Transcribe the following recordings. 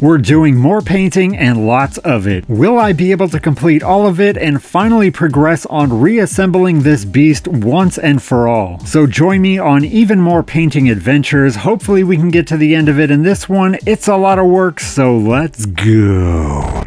We're doing more painting and lots of it. Will I be able to complete all of it and finally progress on reassembling this beast once and for all? So join me on even more painting adventures. Hopefully we can get to the end of it in this one. It's a lot of work, so let's go.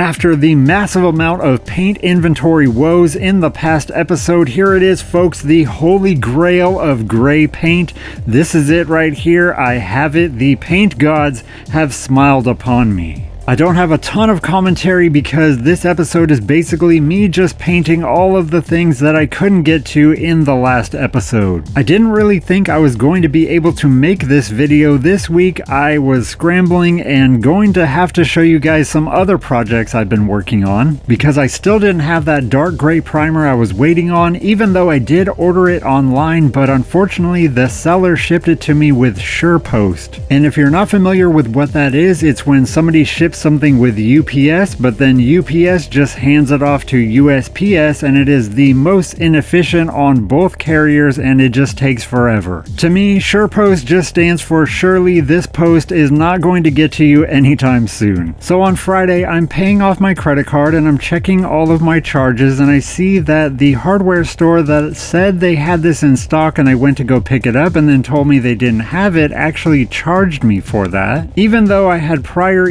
After the massive amount of paint inventory woes in the past episode, here it is, folks the holy grail of gray paint. This is it right here. I have it. The paint gods have smiled upon me. I don't have a ton of commentary because this episode is basically me just painting all of the things that I couldn't get to in the last episode. I didn't really think I was going to be able to make this video this week. I was scrambling and going to have to show you guys some other projects I've been working on because I still didn't have that dark gray primer I was waiting on even though I did order it online but unfortunately the seller shipped it to me with SurePost. And if you're not familiar with what that is, it's when somebody ships something with UPS, but then UPS just hands it off to USPS, and it is the most inefficient on both carriers, and it just takes forever. To me, SurePost just stands for surely this post is not going to get to you anytime soon. So on Friday, I'm paying off my credit card and I'm checking all of my charges, and I see that the hardware store that said they had this in stock and I went to go pick it up and then told me they didn't have it actually charged me for that, even though I had prior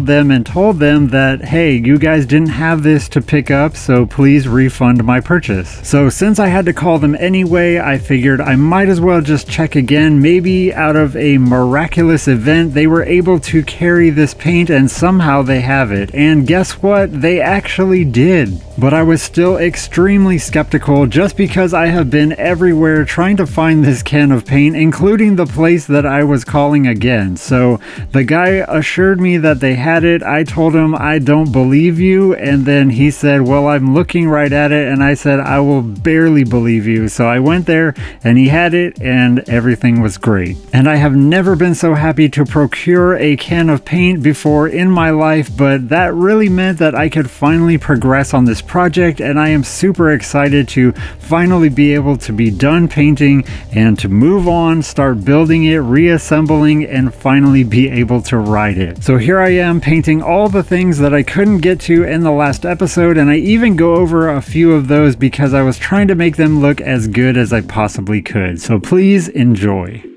emailed them and told them that, hey, you guys didn't have this to pick up, so please refund my purchase. So since I had to call them anyway, I figured I might as well just check again. Maybe out of a miraculous event, they were able to carry this paint and somehow they have it. And guess what? They actually did. But I was still extremely skeptical just because I have been everywhere trying to find this can of paint, including the place that I was calling again. So the guy assured me that they had it. I told him I don't believe you. And then he said, Well, I'm looking right at it. And I said, I will barely believe you. So I went there and he had it and everything was great. And I have never been so happy to procure a can of paint before in my life, but that really meant that I could finally progress on this project. And I am super excited to finally be able to be done painting and to move on, start building it, reassembling, and finally be able to ride it. So here I am painting all the things that I couldn't get to in the last episode, and I even go over a few of those because I was trying to make them look as good as I possibly could. So please enjoy.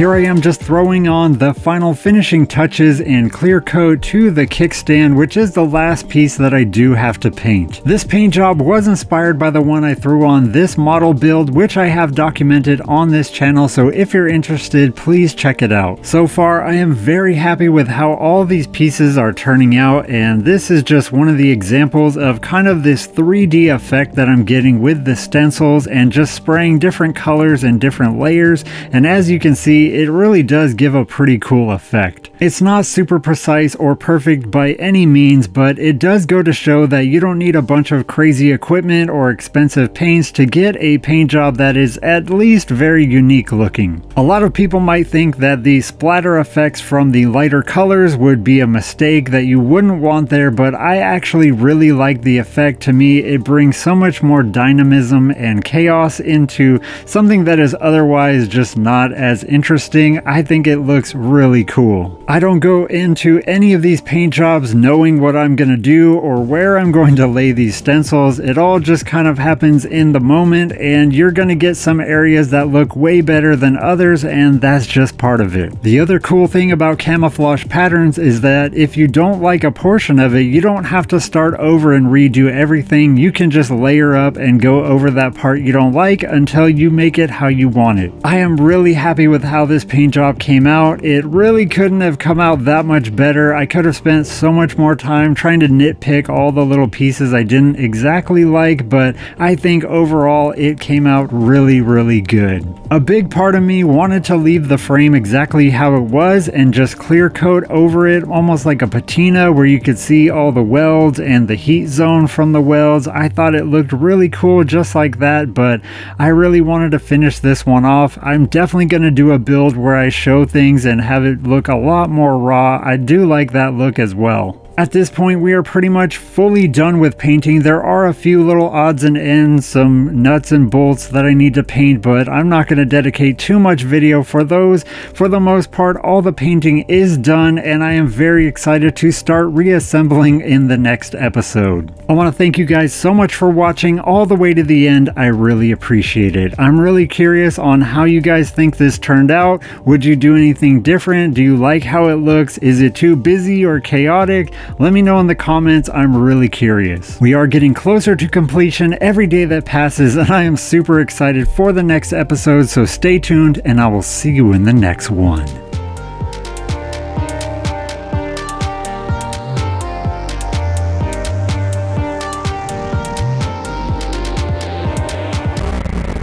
Here I am just throwing on the final finishing touches and clear coat to the kickstand, which is the last piece that I do have to paint. This paint job was inspired by the one I threw on this model build, which I have documented on this channel, so if you're interested, please check it out. So far, I am very happy with how all these pieces are turning out, and this is just one of the examples of kind of this 3D effect that I'm getting with the stencils and just spraying different colors and different layers, and as you can see, it really does give a pretty cool effect. It's not super precise or perfect by any means, but it does go to show that you don't need a bunch of crazy equipment or expensive paints to get a paint job that is at least very unique looking. A lot of people might think that the splatter effects from the lighter colors would be a mistake that you wouldn't want there, but I actually really like the effect. To me, it brings so much more dynamism and chaos into something that is otherwise just not as interesting. I think it looks really cool. I don't go into any of these paint jobs knowing what I'm going to do or where I'm going to lay these stencils. It all just kind of happens in the moment and you're going to get some areas that look way better than others and that's just part of it. The other cool thing about camouflage patterns is that if you don't like a portion of it, you don't have to start over and redo everything. You can just layer up and go over that part you don't like until you make it how you want it. I am really happy with how this paint job came out. It really couldn't have come out that much better. I could have spent so much more time trying to nitpick all the little pieces I didn't exactly like, but I think overall it came out really, really good. A big part of me wanted to leave the frame exactly how it was and just clear coat over it, almost like a patina where you could see all the welds and the heat zone from the welds. I thought it looked really cool just like that, but I really wanted to finish this one off. I'm definitely going to do a build where I show things and have it look a lot more raw. I do like that look as well. At this point, we are pretty much fully done with painting. There are a few little odds and ends, some nuts and bolts that I need to paint, but I'm not going to dedicate too much video for those. For the most part, all the painting is done, and I am very excited to start reassembling in the next episode. I want to thank you guys so much for watching all the way to the end. I really appreciate it. I'm really curious on how you guys think this turned out. Would you do anything different? Do you like how it looks? Is it too busy or chaotic? Let me know in the comments, I'm really curious. We are getting closer to completion every day that passes and I am super excited for the next episode, so stay tuned and I will see you in the next one.